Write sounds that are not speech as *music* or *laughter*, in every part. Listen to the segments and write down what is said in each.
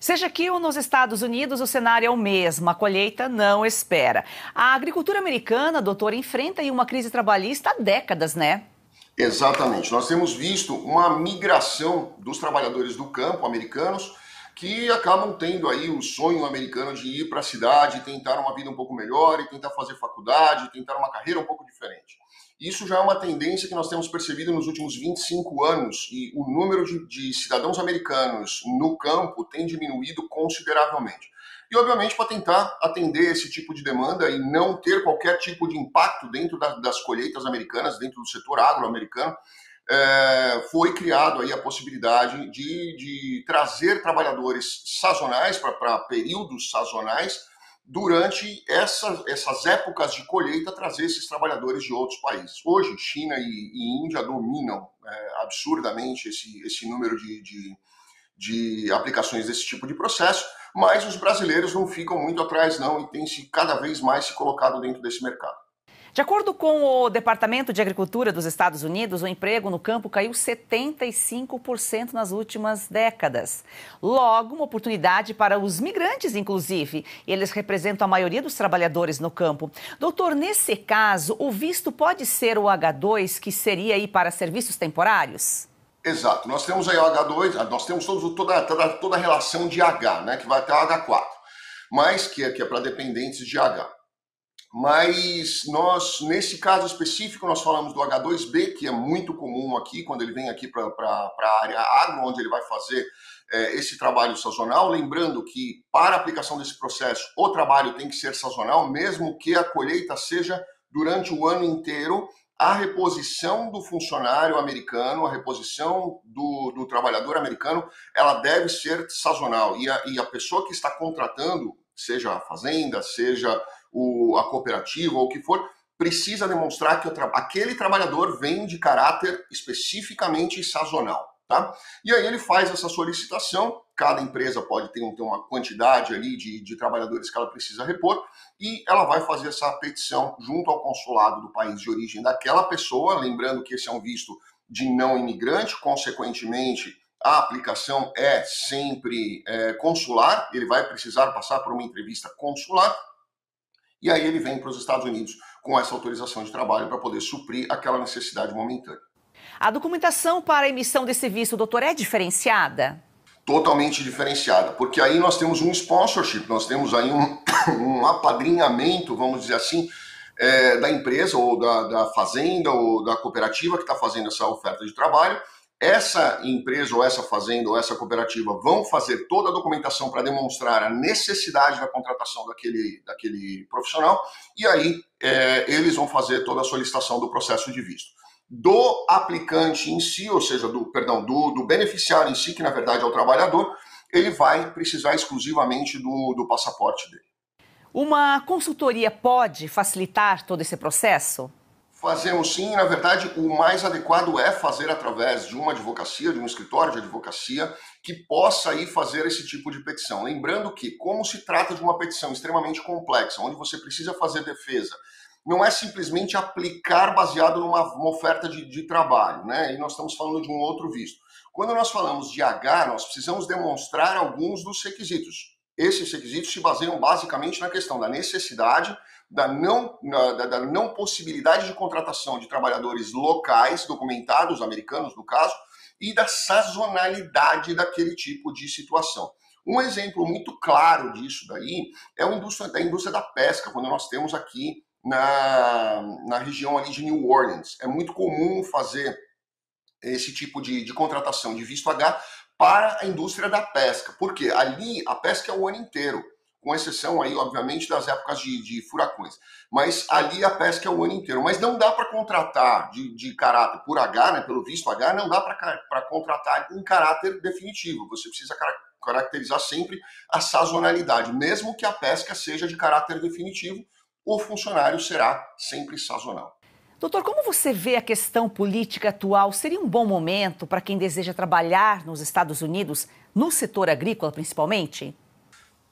Seja aqui ou nos Estados Unidos, o cenário é o mesmo. A colheita não espera. A agricultura americana, doutor, enfrenta uma crise trabalhista há décadas, né? Exatamente. Nós temos visto uma migração dos trabalhadores do campo americanos que acabam tendo aí o sonho americano de ir para a cidade, tentar uma vida um pouco melhor e tentar fazer faculdade, tentar uma carreira um pouco diferente. Isso já é uma tendência que nós temos percebido nos últimos 25 anos e o número de, de cidadãos americanos no campo tem diminuído consideravelmente. E, obviamente, para tentar atender esse tipo de demanda e não ter qualquer tipo de impacto dentro da, das colheitas americanas, dentro do setor agro-americano, é, foi criado aí a possibilidade de, de trazer trabalhadores sazonais para períodos sazonais durante essa, essas épocas de colheita, trazer esses trabalhadores de outros países. Hoje, China e, e Índia dominam é, absurdamente esse, esse número de, de, de aplicações desse tipo de processo, mas os brasileiros não ficam muito atrás, não, e têm se cada vez mais se colocado dentro desse mercado. De acordo com o Departamento de Agricultura dos Estados Unidos, o emprego no campo caiu 75% nas últimas décadas. Logo, uma oportunidade para os migrantes, inclusive. Eles representam a maioria dos trabalhadores no campo. Doutor, nesse caso, o visto pode ser o H2, que seria aí para serviços temporários? Exato. Nós temos aí o H2, nós temos todos, toda, toda, toda a relação de H, né, que vai até o H4, mas que é, que é para dependentes de H. Mas nós, nesse caso específico, nós falamos do H2B, que é muito comum aqui, quando ele vem aqui para a área agro, onde ele vai fazer é, esse trabalho sazonal. Lembrando que, para a aplicação desse processo, o trabalho tem que ser sazonal, mesmo que a colheita seja durante o ano inteiro. A reposição do funcionário americano, a reposição do, do trabalhador americano, ela deve ser sazonal. E a, e a pessoa que está contratando, seja a fazenda, seja o, a cooperativa ou o que for, precisa demonstrar que tra aquele trabalhador vem de caráter especificamente sazonal. Tá? E aí ele faz essa solicitação, cada empresa pode ter, ter uma quantidade ali de, de, trabalhadores que ela precisa repor, e ela vai fazer essa petição junto ao consulado do país de origem daquela pessoa, lembrando que esse é um visto de não imigrante, consequentemente a aplicação é sempre é, consular, ele vai precisar passar por uma entrevista consular, e aí ele vem para os Estados Unidos com essa autorização de trabalho para poder suprir aquela necessidade momentânea. A documentação para a emissão desse visto, doutor, é diferenciada? Totalmente diferenciada, porque aí nós temos um sponsorship, nós temos aí um, *coughs* um apadrinhamento, vamos dizer assim, é, da empresa ou da, da fazenda ou da cooperativa que está fazendo essa oferta de trabalho essa empresa ou essa fazenda ou essa cooperativa vão fazer toda a documentação para demonstrar a necessidade da contratação daquele, daquele profissional e aí é, eles vão fazer toda a solicitação do processo de visto. Do aplicante em si, ou seja, do perdão, do, do beneficiário em si, que na verdade é o trabalhador, ele vai precisar exclusivamente do, do passaporte dele. Uma consultoria pode facilitar todo esse processo? Fazemos sim, na verdade, o mais adequado é fazer através de uma advocacia, de um escritório de advocacia, que possa aí fazer esse tipo de petição. Lembrando que, como se trata de uma petição extremamente complexa, onde você precisa fazer defesa, não é simplesmente aplicar baseado numa oferta de, de trabalho, né? E nós estamos falando de um outro visto. Quando nós falamos de H, nós precisamos demonstrar alguns dos requisitos. Esses requisitos se baseiam basicamente na questão da necessidade da não, da, da não possibilidade de contratação de trabalhadores locais, documentados, americanos no caso, e da sazonalidade daquele tipo de situação. Um exemplo muito claro disso daí é a indústria, a indústria da pesca, quando nós temos aqui na, na região ali de New Orleans. É muito comum fazer esse tipo de, de contratação de visto H para a indústria da pesca, porque ali a pesca é o ano inteiro com exceção aí, obviamente, das épocas de, de, furacões. Mas ali a pesca é o ano inteiro. Mas não dá para contratar de, de, caráter por H, né, pelo visto H, não dá para contratar em caráter definitivo. Você precisa caracterizar sempre a sazonalidade. Mesmo que a pesca seja de caráter definitivo, o funcionário será sempre sazonal. Doutor, como você vê a questão política atual? Seria um bom momento para quem deseja trabalhar nos Estados Unidos, no setor agrícola principalmente?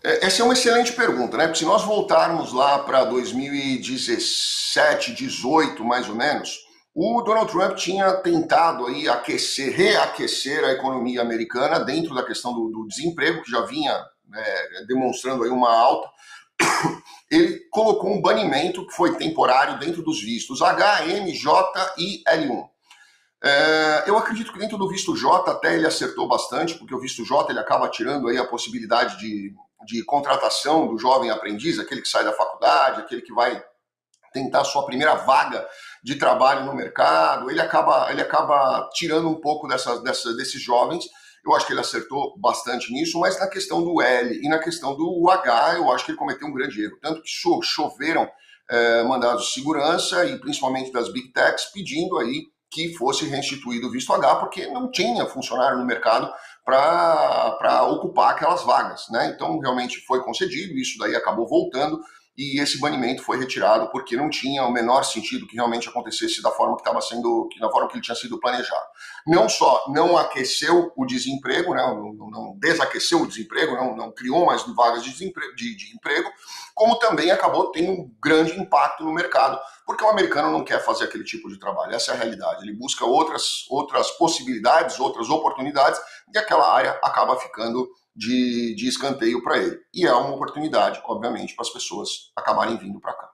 É, essa é uma excelente pergunta, né? Porque se nós voltarmos lá para 2017, 18 mais ou menos, O Donald Trump tinha tentado aí aquecer, reaquecer a economia americana dentro da questão do, do desemprego, que já vinha é, demonstrando aí uma alta. *coughs* Ele colocou um banimento que foi temporário dentro dos vistos H, M, J e L1. É, eu acredito que dentro do visto J até ele acertou bastante, porque o visto J ele acaba tirando aí a possibilidade de, de contratação do jovem aprendiz, aquele que sai da faculdade, aquele que vai tentar sua primeira vaga de trabalho no mercado, ele acaba, ele acaba tirando um pouco dessa, dessa, desses jovens. Eu acho que ele acertou bastante nisso, mas na questão do L e na questão do H, eu acho que ele cometeu um grande erro. Tanto que choveram é, mandados de segurança e principalmente das Big Techs pedindo aí que fosse restituído o visto H, porque não tinha funcionário no mercado para ocupar aquelas vagas. Né? Então, realmente foi concedido, isso daí acabou voltando e esse banimento foi retirado porque não tinha o menor sentido que realmente acontecesse da forma que estava sendo, da forma que ele tinha sido planejado. Não só não aqueceu o desemprego, né, não, não desaqueceu o desemprego, não, não criou mais vagas de, desemprego, de, de emprego, como também acabou tendo um grande impacto no mercado, porque o americano não quer fazer aquele tipo de trabalho. Essa é a realidade. Ele busca outras, outras possibilidades, outras oportunidades, e aquela área acaba ficando de, de escanteio para ele. E é uma oportunidade, obviamente, para as pessoas acabarem vindo para cá.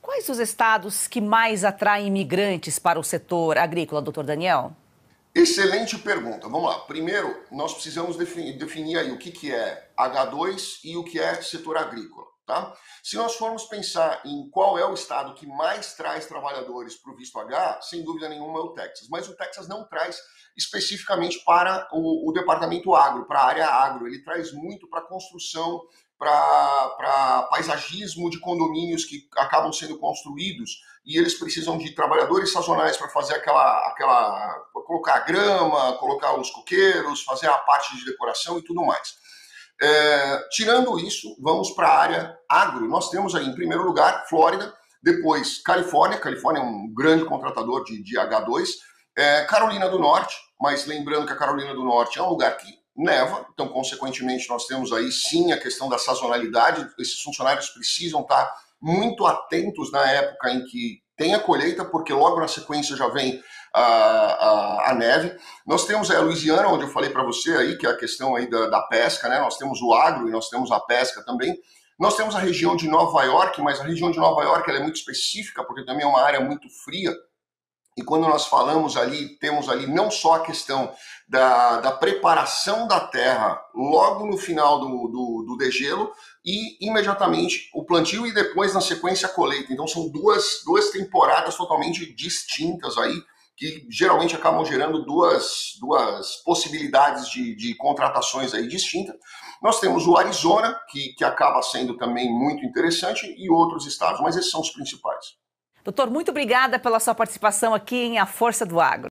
Quais os estados que mais atraem imigrantes para o setor agrícola, doutor Daniel? Excelente pergunta. Vamos lá. Primeiro, nós precisamos definir, definir aí o que, que é H2 e o que é setor agrícola. Tá? Se nós formos pensar em qual é o estado que mais traz trabalhadores para o visto H, sem dúvida nenhuma é o Texas. Mas o Texas não traz especificamente para o, o departamento agro, para a área agro. Ele traz muito para construção, para paisagismo de condomínios que acabam sendo construídos e eles precisam de trabalhadores sazonais para fazer aquela, aquela colocar grama, colocar os coqueiros, fazer a parte de decoração e tudo mais. É, tirando isso, vamos para a área agro. Nós temos aí, em primeiro lugar, Flórida, depois Califórnia. Califórnia é um grande contratador de, de H2. É, Carolina do Norte, mas lembrando que a Carolina do Norte é um lugar que neva, então, consequentemente, nós temos aí sim a questão da sazonalidade. Esses funcionários precisam estar muito atentos na época em que tem a colheita, porque logo na sequência já vem a, a, a neve. Nós temos a Louisiana, onde eu falei para você aí, que é a questão aí da, da pesca, né? Nós temos o agro e nós temos a pesca também. Nós temos a região de Nova York, mas a região de Nova York é muito específica, porque também é uma área muito fria. E quando nós falamos ali, temos ali não só a questão da, da preparação da terra logo no final do, do, do, degelo e imediatamente o plantio e depois na sequência a colheita. Então são duas, duas temporadas totalmente distintas aí que geralmente acabam gerando duas, duas possibilidades de, de contratações aí distintas. Nós temos o Arizona, que, que acaba sendo também muito interessante, e outros estados, mas esses são os principais. Doutor, muito obrigada pela sua participação aqui em A Força do Agro.